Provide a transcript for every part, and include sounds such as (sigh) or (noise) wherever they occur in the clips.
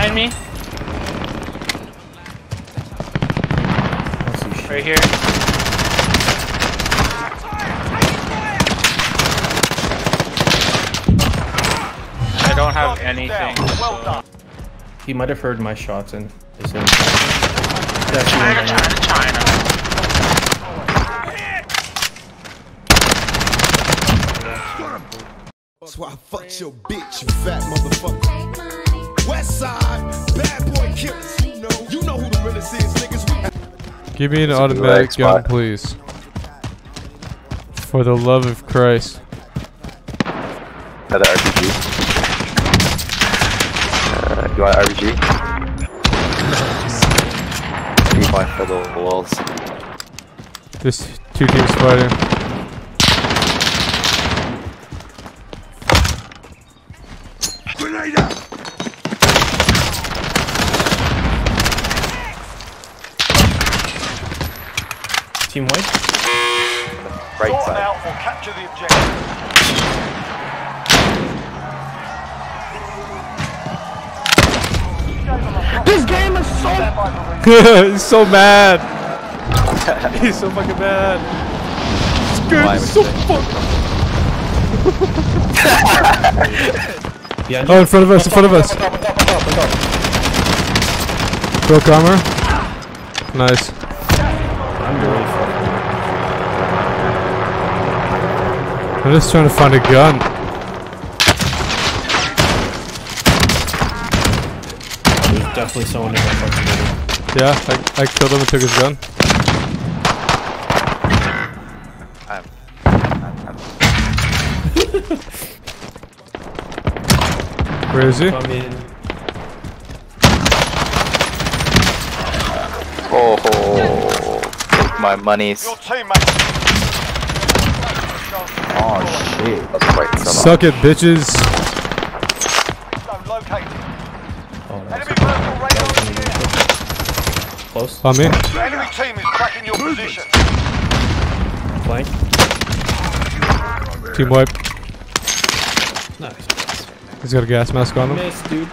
behind me. I don't see shit. Right here. I don't have anything. So- He might have heard my shots and is in. China, China, China. That's why I fucked your bitch, you fat motherfucker. West side, bad boy killers. You know, you know who the realest is, niggas. We Give me an It's automatic gun, spot. please. For the love of Christ. Another RPG. Uh, you want an RPG? Keep on for the walls. This two teams fighting. Team white? Right Sort them side. out or capture the objective. This game is so. Stand by for re- He's so mad. He's so fucking mad. This game Why is so you say? fuck. Yeah. Oh, in front of us, in front of us. Broke armor. Nice. I'm really fucked. I'm just trying to find a gun. There's definitely someone in my fucking building. Yeah, I, I killed him and took his gun. (laughs) Where is he? Come in. oh, take my monies. Your teammate. Oh shit, that's. Suck it, bitches. Zone located. Oh, nice. Enemy personal radar in the. Close. On me. The enemy team is tracking your position. Flank. Team wipe. Nice. He's got a gas mask on him. Miss, dude.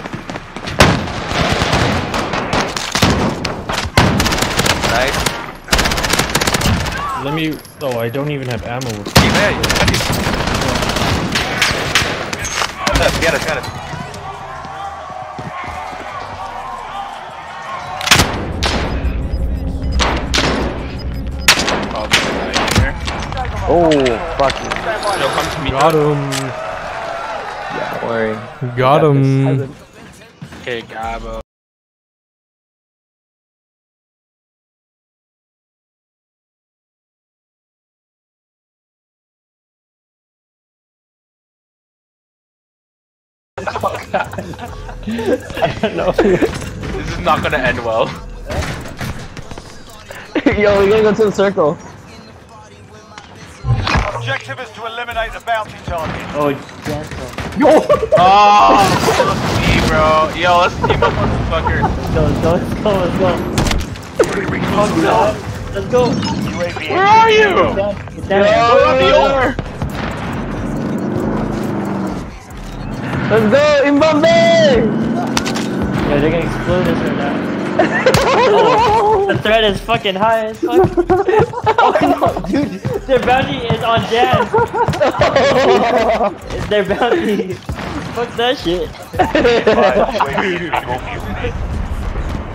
Nice. Let me. Oh, I don't even have ammo. Keep it. Get it, get it. Oh, fuck you. Stand come to me. Got him. Yeah, don't worry. Got him. Okay, Gabo. This is not gonna end well. (laughs) Yo, we gotta go to the circle. Objective is to eliminate the bounty target. Oh, Janko. Oh, fuck me, bro. Yo, let's team up on this fucker. Let's go, let's go, let's go, let's go. Let's go. Where are you? Get down. Go on the ore. Let's go, Mbambe! Yeah, they're gonna explode us right now. oh, the threat is fucking high as fuck. oh (laughs) no, dude, their bounty is on Jan. (laughs) their bounty. Fuck that shit.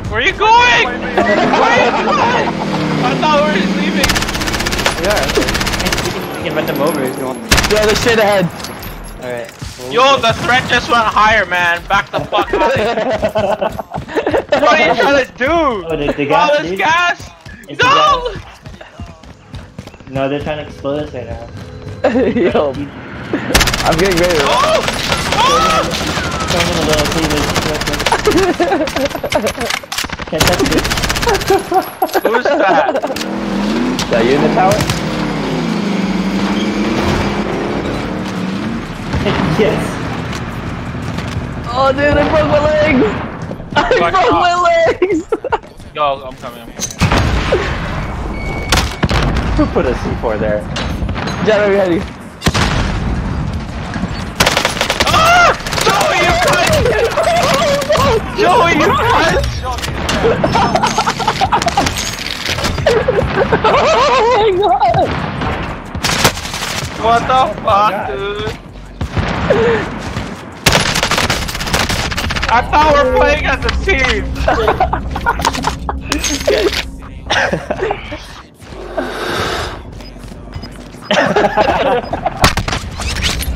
Where are you going? Where are you going? I thought we were leaving. We can, we can run them over if you want. Yeah, they're straight ahead. Alright. Yo, the threat just went higher, man. Back the fuck up. (laughs) what are you trying to do? Oh, the, the All this dude. gas? It's the No! No, they're trying to explode us right now. (laughs) Yo, I'm getting ready. Oh! Oh! Come in a little, please. Can't touch it. Who's that? Is that you in the tower? (laughs) yes. Oh, dude, I broke my legs. I Fuck broke off. my legs. (laughs) Yo, I'm coming. Who put a C4 there? Jen, are you ready? Ah! No, (laughs) you're Joey, you what? oh my god! What the fuck, dude? I thought we're playing as a team. (laughs)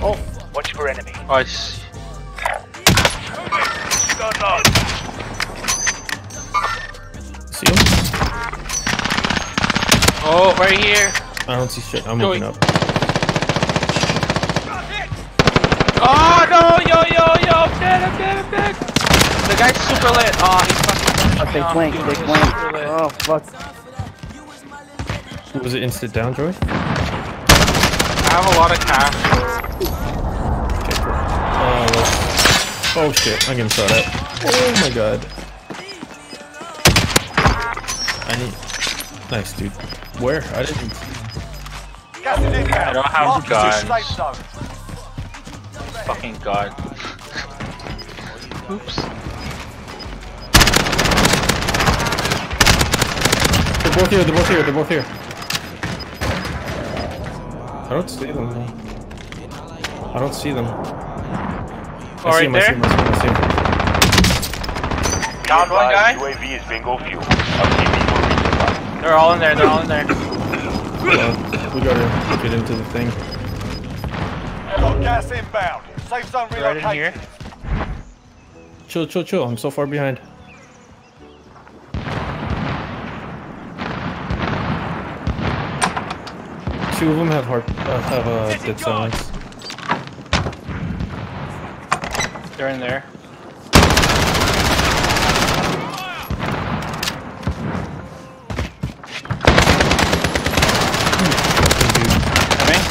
Oh, watch for enemy. Oh, sh- See him? oh, right here. I don't see shit. I'm Joey. moving up. Oh no, yo, yo, yo, I'm dead, I'm dead, I'm dead. The guy's super lit. Oh, he's fucking. Oh, they oh, flank, dude, they he's flank. Oh fuck. Was it instant down, Joey? I have a lot of cash. Oh, oh shit, I'm getting shot at. Oh my god. I need. Nice, dude. Where? I didn't. Gas is. I don't have Mark is your guns. Safe zone. Fucking god. Oops. They're both here, they're both here, they're both here. I don't see them. though. I don't see them. I see right him, I see there. him, I see him, I see him. Down one guy. UAV is bingo fuel. RTB will resupply. They're all in there. They're all in there. Well, we gotta get into the thing. Got gas inbound. Safe zone Right in here. Chill, chill, chill. I'm so far behind. Two of them have heart, uh, have uh, dead silence. They're in there. Coming.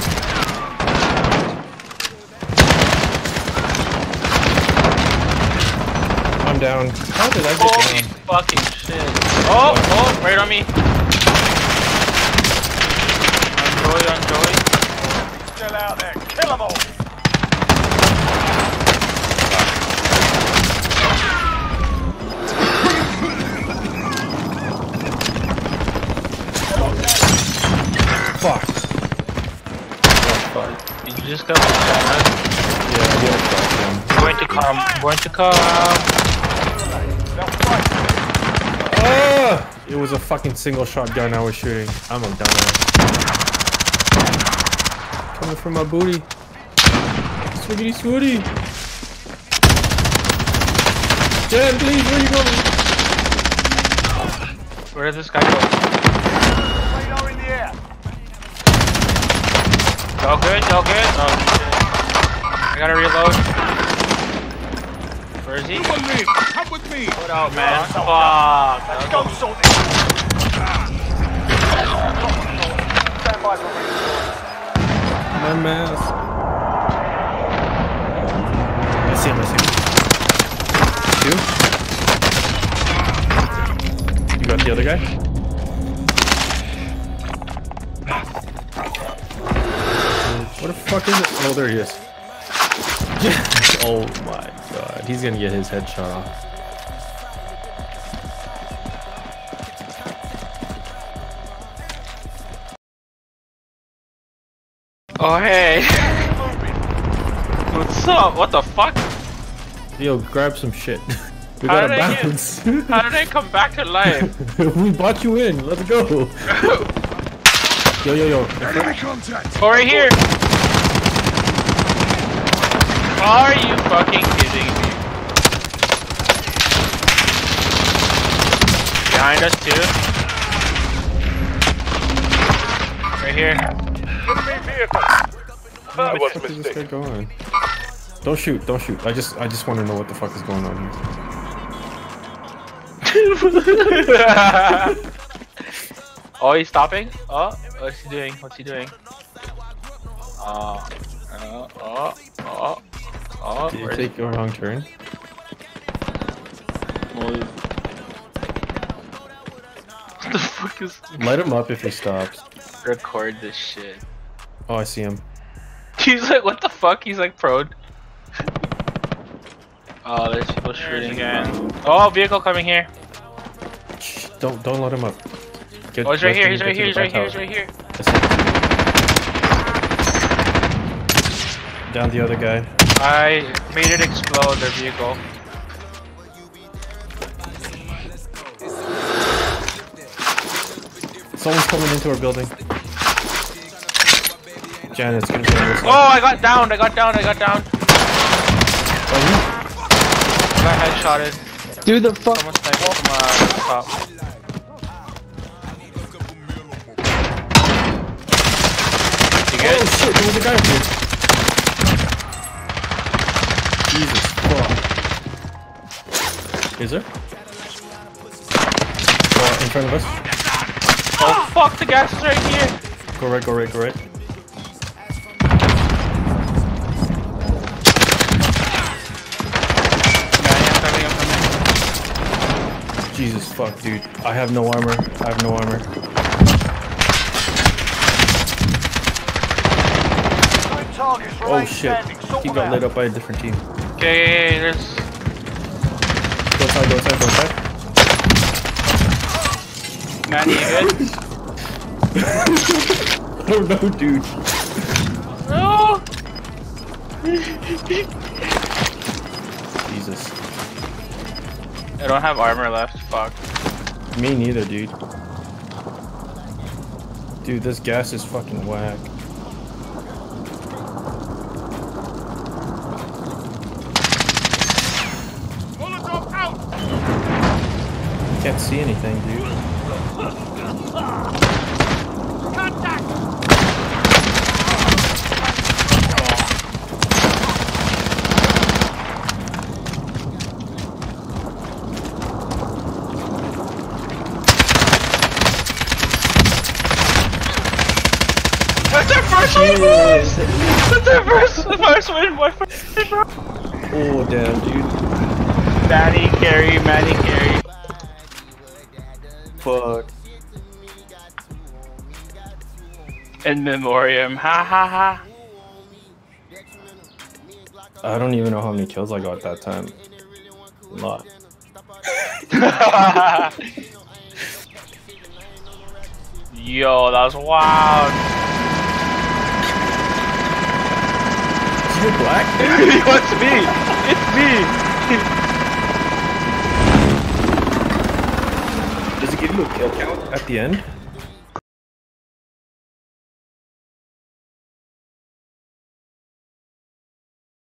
I'm down. How did I get Holy down? fucking shit. Oh, oh, right on me. On Joey, on Joey. Still out there. Kill them all. Fuck. You just got shot. Yeah, I shot Going to come. Going to come. They'll fight. Ah! It was a fucking single shot gun I was shooting. I'm a dumbass. Coming from my booty. Swiggity swooty. Jen, please, where you going? Where did this guy go? Radar in the air. Y'all good? Y'all good? Oh shit. I gotta reload. Where is he? Come with me. Put out, man. Fuck. Let's go sort this. Stand by for resupply. My mask. I see him, I see him. Two. You got the other guy? What the fuck is it? Oh, there he is. (laughs) oh my god. He's gonna get his head shot off. Oh hey. What's up? What the fuck? Yo, grab some shit. (laughs) We How gotta did I get- (laughs) How did I come back to life? (laughs) we bought you in. Let's go. Yo, yo, yo. Enemy contact. Oh, right here. Are you fucking kidding me? Behind us too. Right here. Enemy vehicle. Where the fuck is this guy going? Don't shoot, don't shoot. I just I just want to know what the fuck is going on here. (laughs) oh, he's stopping. Oh, what's he doing? What's he doing? Oh, oh, oh, oh, oh. Did you take your wrong turn? What fuck is Light him up if he stops. record this shit? Oh, I see him. He's like, what the fuck? He's like prone. Oh, there's people shooting again. Oh, vehicle coming here. Shh, don't don't let him up. Get, Oh, he's right here. He's right here. He's right here. He's right here. tower. That's it. Down the other guy. I made it explode their vehicle. Someone's coming into our building. Janet's gonna be on this Oh, I got downed. I got downed. I got downed. Oh, I got headshotted. Do the fuck. Someone sniped from uh, top. You oh shit, there was a guy up here. Jesus fuck. Is there? Oh, in front of us. Fuck, the gas is right here. Go right, go right, go right. Yeah, I'm coming, I'm coming. Jesus fuck, dude. I have no armor. I have no armor. Oh shit. He got lit up by a different team. Okay, there's. Go inside, go inside, go inside. Manny, you good? (laughs) I don't know, dude. No! Jesus. (laughs) I don't have armor left. Fuck. Me neither, dude. Dude, this gas is fucking whack. I Can't see anything, dude. That's That's our first, first win, my first win, bro. Oh, damn, dude. Manny carry, Manny carry. Fuck. In memoriam, ha ha ha. I don't even know how many kills I got that time. A lot. (laughs) Yo, that was wild. You black? (laughs) it's me. It's me. Does it give you a kill count at the end?